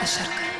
أشرق